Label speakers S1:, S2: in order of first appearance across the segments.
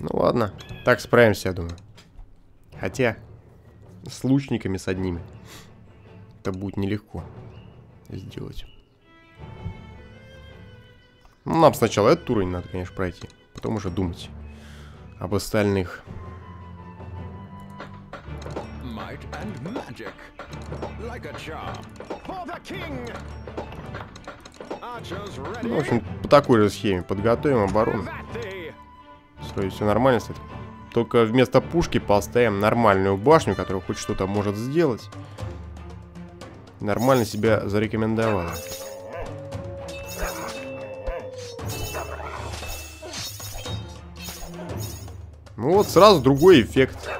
S1: Ну ладно, так справимся, я думаю. Хотя, с лучниками, с одними, это будет нелегко сделать. Ну, нам сначала этот уровень надо, конечно, пройти. Потом уже думать об остальных. Ну, в общем, по такой же схеме подготовим оборону. Вроде все нормально стоит. Только вместо пушки поставим нормальную башню, которая хоть что-то может сделать. Нормально себя зарекомендовала. Ну вот сразу другой эффект.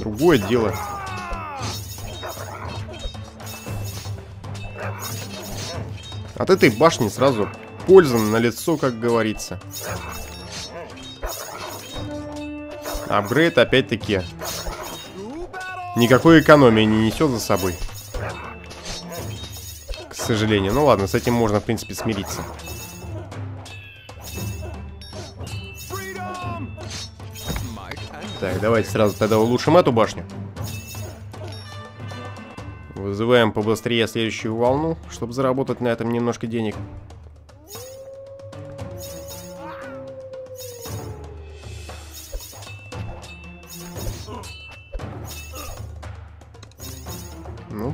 S1: Другое дело. От этой башни сразу польза на лицо, как говорится. Апгрейд опять-таки никакой экономии не несет за собой. К сожалению. Ну ладно, с этим можно, в принципе, смириться. Так, давайте сразу тогда улучшим эту башню. Вызываем побыстрее следующую волну, чтобы заработать на этом немножко денег.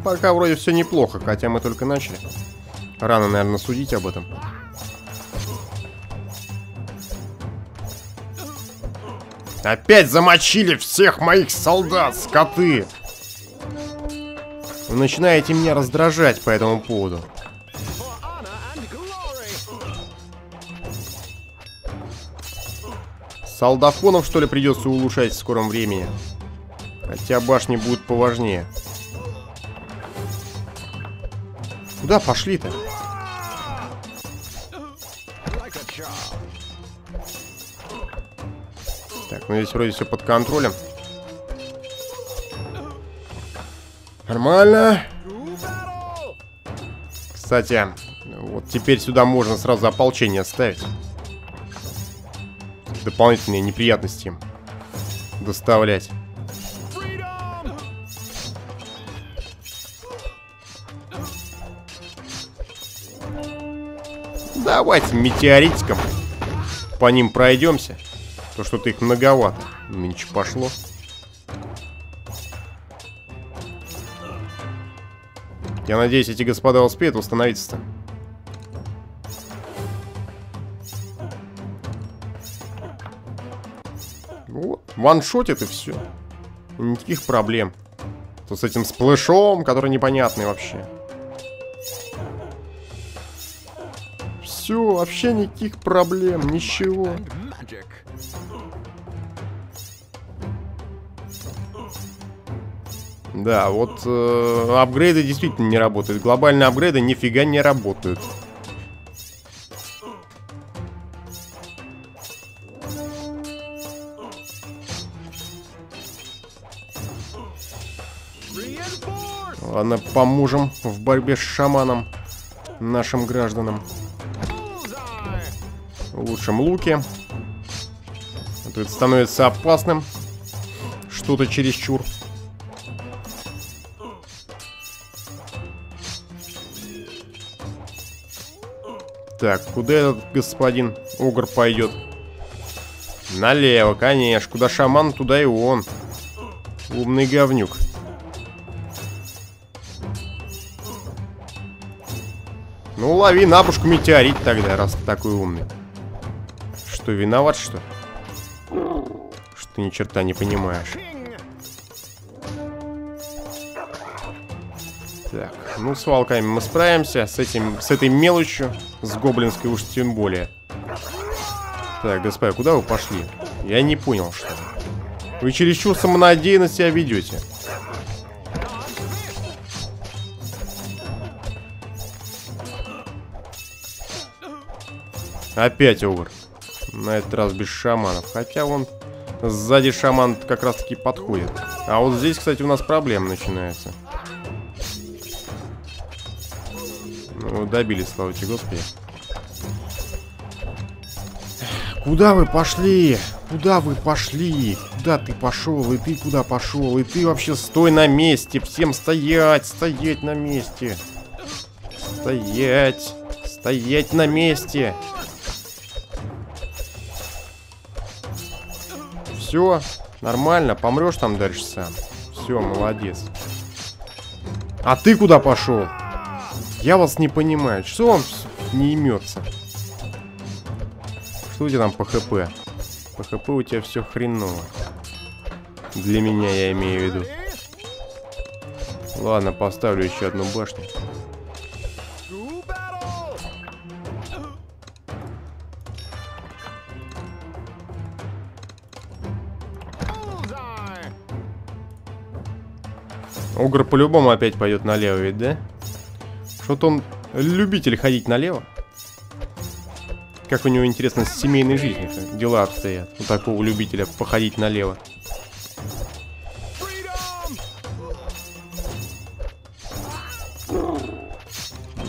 S1: Пока вроде все неплохо, хотя мы только начали. Рано, наверное, судить об этом. Опять замочили всех моих солдат, скоты! Вы начинаете меня раздражать по этому поводу. Солдафонов, что ли, придется улучшать в скором времени? Хотя башни будут поважнее. Куда пошли-то? Так, ну здесь вроде все под контролем. Нормально. Кстати, вот теперь сюда можно сразу ополчение ставить. Дополнительные неприятности доставлять. Давайте метеоритиком по ним пройдемся. То что-то их многовато. Нынче пошло. Я надеюсь, эти господа успеют восстановиться-то. Вот, ваншотит и все. Никаких проблем. То с этим сплэшом, который непонятный вообще. Все, вообще никаких проблем, ничего. Да, вот э, апгрейды действительно не работают. Глобальные апгрейды нифига не работают. Ладно, поможем в борьбе с шаманом нашим гражданам. Улучшим луки. То это становится опасным. Что-то чересчур. Так, куда этот господин Угр пойдет? Налево, конечно. Куда шаман, туда и он. Умный говнюк. Ну, лови на метеорит тогда, раз ты такой умный. Что, виноват, что? Что ты ни черта не понимаешь. Так, ну с волками мы справимся, с этим, с этой мелочью, с гоблинской уж тем более. Так, господа, куда вы пошли? Я не понял, что Вы чересчур самонадеянно себя ведете. Опять Огр. На этот раз без шаманов. Хотя он сзади шаман как раз таки подходит. А вот здесь, кстати, у нас проблема начинается. Ну, добили, слава тебе, Господи. Куда вы пошли? Куда вы пошли? Куда ты пошел? И ты куда пошел? И ты вообще стой на месте. Всем стоять, стоять на месте. Стоять, стоять на месте. Все, нормально, помрешь там дальше сам. Все, молодец. А ты куда пошел? Я вас не понимаю. Что вам не имется? Что у тебя там по ХП? По ХП у тебя все хреново. Для меня я имею в виду. Ладно, поставлю еще одну башню. Огр по-любому опять пойдет налево, ведь, да? Что-то он любитель ходить налево. Как у него, интересно, с семейной жизнью дела обстоят. У такого любителя походить налево.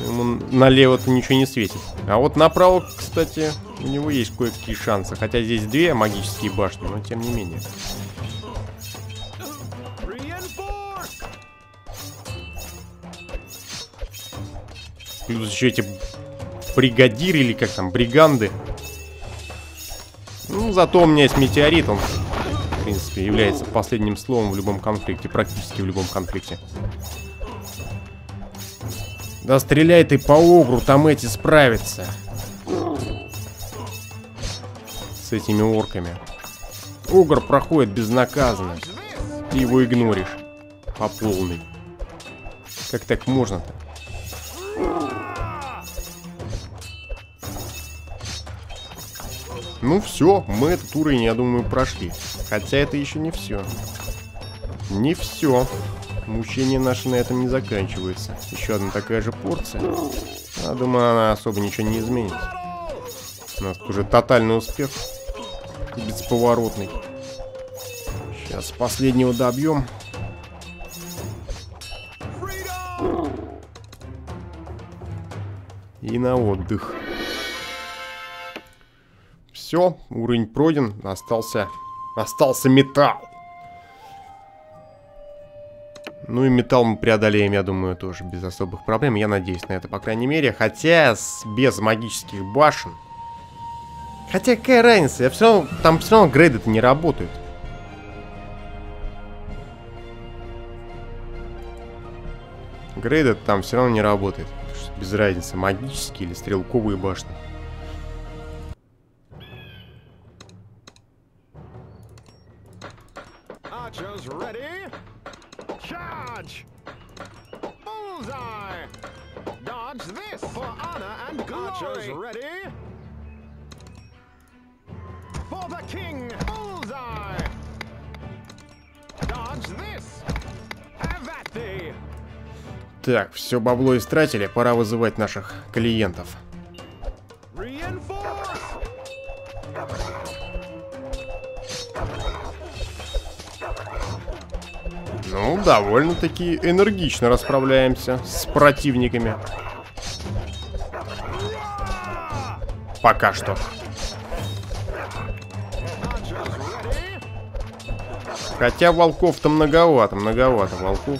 S1: Ему налево-то ничего не светит. А вот направо, кстати, у него есть кое-какие шансы. Хотя здесь две магические башни, но тем не менее. Плюс еще эти бригадир или как там, бриганды. Ну, зато у меня есть метеорит, он, в принципе, является последним словом в любом конфликте, практически в любом конфликте. Да стреляй ты по огру, там эти справятся. С этими орками. Огр проходит безнаказанно. Ты его игноришь. По полной. Как так можно-то? Ну все, мы этот уровень, я думаю, прошли. Хотя это еще не все. Не все. Мучения наши на этом не заканчиваются. Еще одна такая же порция. Я думаю, она особо ничего не изменит. У нас уже тотальный успех. Бесповоротный. Сейчас последнего добьем. И на отдых. Все, уровень пройден, остался, остался металл. Ну и металл мы преодолеем, я думаю, тоже без особых проблем. Я надеюсь на это, по крайней мере. Хотя с, без магических башен. Хотя какая разница? Я все равно, там все равно грейды-то не работают. Грейды там все равно не работает. Без разницы, магические или стрелковые башни. Так, все бабло истратили, пора вызывать наших клиентов. Ну, довольно-таки энергично расправляемся с противниками. Пока что. Хотя волков-то многовато, многовато волков.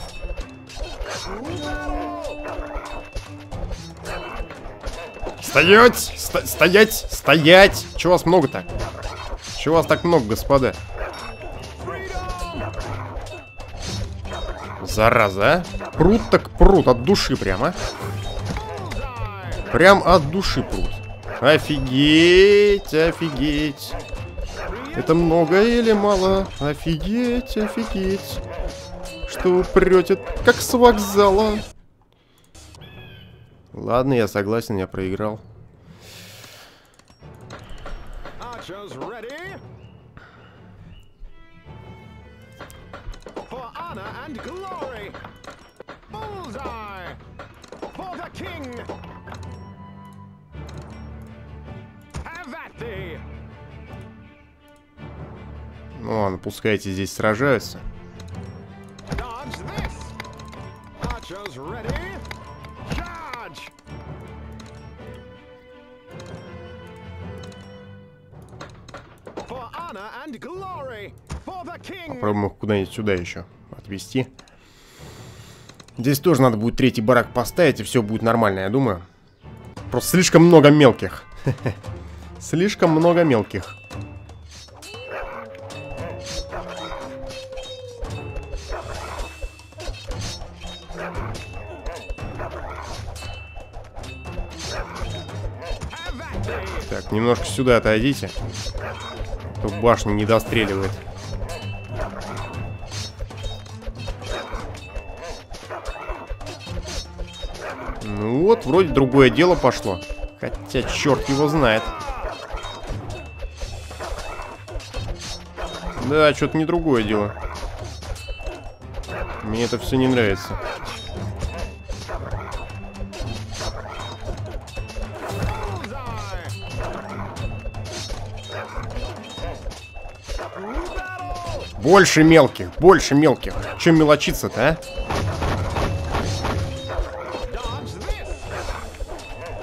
S1: Стоять! Сто стоять! Стоять! Чего вас много-то? Чего вас так много, господа? Зараза, а? Прут так прут, от души прямо. Прям от души прут. Офигеть, офигеть. Это много или мало? Офигеть, офигеть. Что вы прете, как с вокзала. Ладно, я согласен, я проиграл. Ну ладно, пускай эти здесь сражаются. Попробуем их куда-нибудь сюда еще отвести. Здесь тоже надо будет третий барак поставить, и все будет нормально, я думаю. Просто слишком много мелких. Слишком много мелких. Так, немножко сюда отойдите. А то башня не достреливает. Ну вот, вроде другое дело пошло. Хотя черт его знает. Да, что-то не другое дело. Мне это все не нравится. Больше мелких, больше мелких. Чем мелочиться-то, а?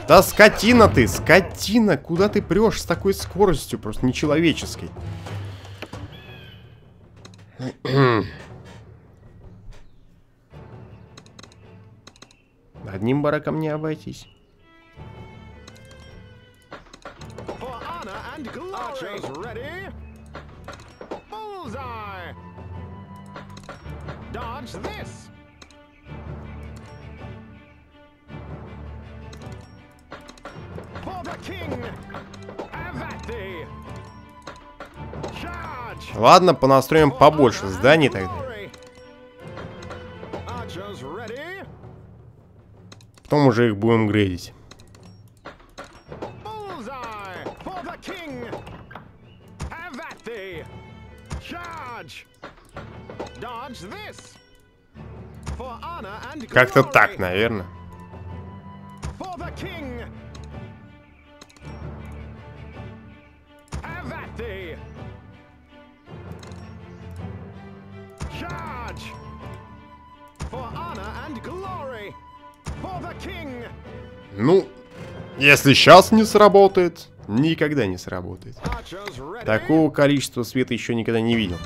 S1: Да скотина ты, скотина! Куда ты прешь с такой скоростью? Просто нечеловеческой. Одним бараком не обойтись. Ладно, понастроим побольше зданий тогда. Потом уже их будем грейдить. Как-то так, наверное. Ну, если сейчас не сработает, никогда не сработает. Такого количества света еще никогда не видел.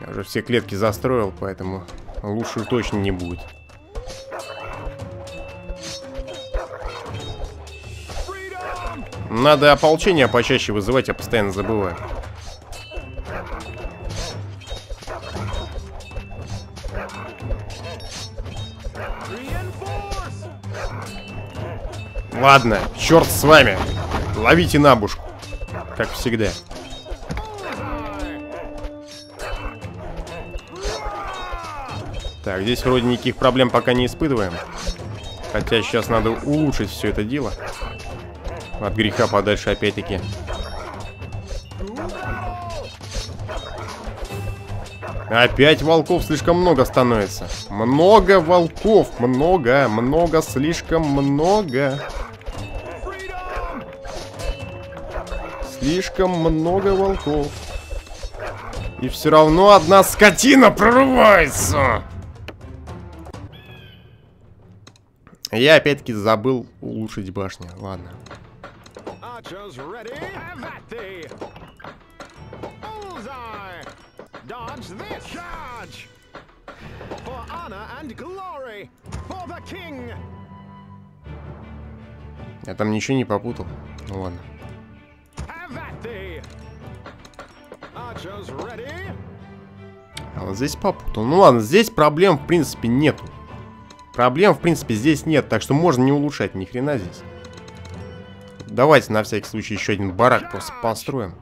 S1: Я уже все клетки застроил, поэтому лучше точно не будет. Надо ополчение почаще вызывать, я постоянно забываю. Ладно, черт с вами. Ловите набушку. Как всегда. Так, здесь вроде никаких проблем пока не испытываем. Хотя сейчас надо улучшить все это дело. От греха подальше опять-таки. Опять волков слишком много становится. Много волков. Много, много, слишком много. Слишком много волков. И все равно одна скотина прорывается. Я опять-таки забыл улучшить башню. Ладно. Я там ничего не попутал. Ну ладно. А вот здесь попутал. Ну ладно, здесь проблем в принципе нету. Проблем в принципе здесь нет, так что можно не улучшать ни хрена здесь. Давайте на всякий случай еще один барак просто построим.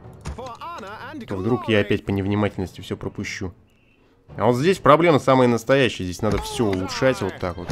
S1: То вдруг я опять по невнимательности все пропущу. А вот здесь проблема самая настоящая. Здесь надо все улучшать вот так вот.